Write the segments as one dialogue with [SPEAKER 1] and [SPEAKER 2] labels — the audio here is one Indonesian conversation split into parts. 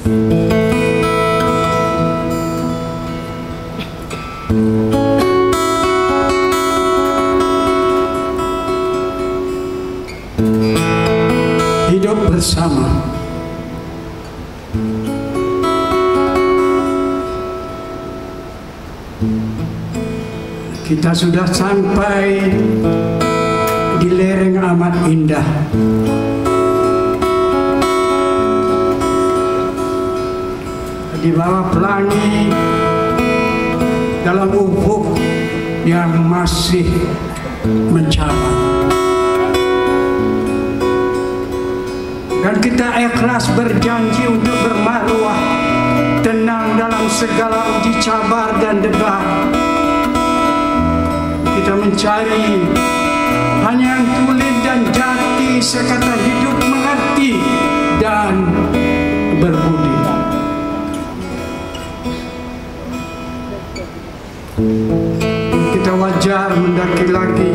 [SPEAKER 1] Hidup bersama. Kita sudah sampai di lereng amat indah. Di bawah pelangi dalam ufuk yang masih mencabar. Dan kita ikhlas berjanji untuk bermaruah tenang dalam segala uji cabar dan debat. Kita mencari hanya yang tulen dan jati sekata Kita wajar mendaki lagi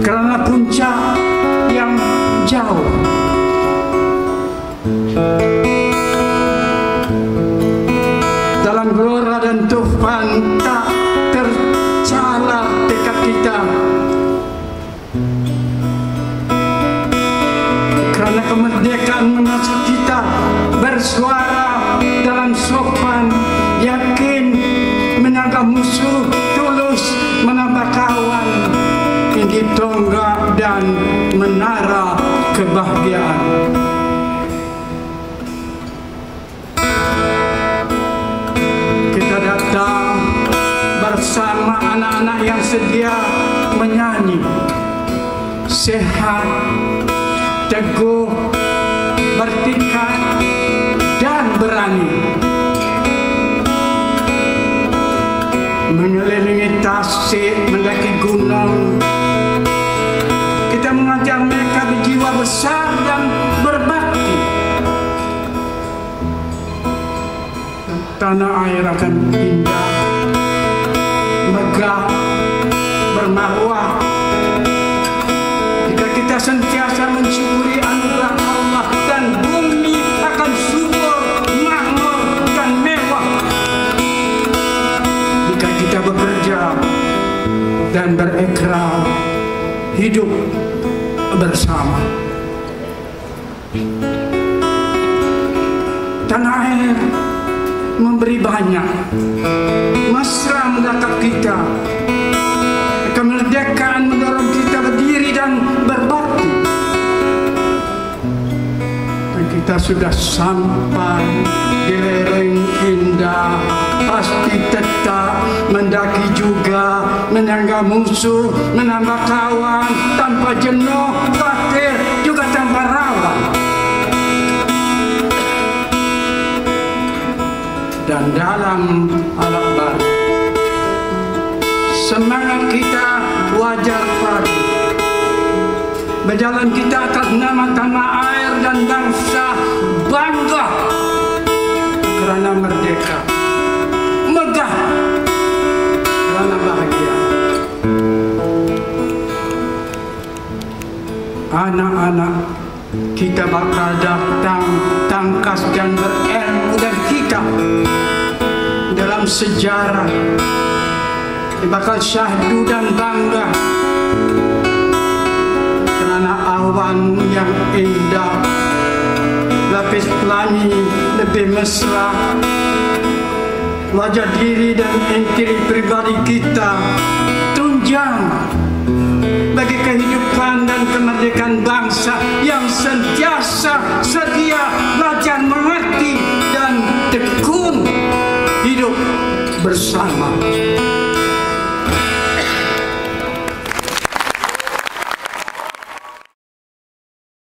[SPEAKER 1] karena puncak yang jauh. Dalam gelora dan tufan tak tercala tekad kita. Karena kemerdekaan menarik kita bersuara menara kebahagiaan. Kita datang bersama anak-anak yang sedia menyanyi, sehat, teguh, bertikat, dan berani. Mengelilingi tasik, mendaki gunung, Tanah air akan indah, megah, bermarwah. Jika kita sentiasa mensyukuri anugerah Allah dan bumi akan subur, makmur, dan mewah. Jika kita bekerja dan berekrar hidup bersama. Memberi banyak, mesra mendekap kita. Kemerdekaan mendorong kita berdiri dan berbakti. Dan kita sudah sampai di lereng indah pasti tetap mendaki juga menangga musuh menambah kawan tanpa jenuh khawatir juga tanpa dan dalam alat baru. Semangat kita wajar padu berjalan kita atas nama tanah air dan bangsa bangga. Karena merdeka. Megah. Karena bahagia. Anak-anak kita bakal datang tangkas dan berilmu kita dalam sejarah bakal syahdu dan bangga karena awan yang indah lapis pelangi lebih mesra. Wajah diri dan intiri pribadi kita tunjang bersama.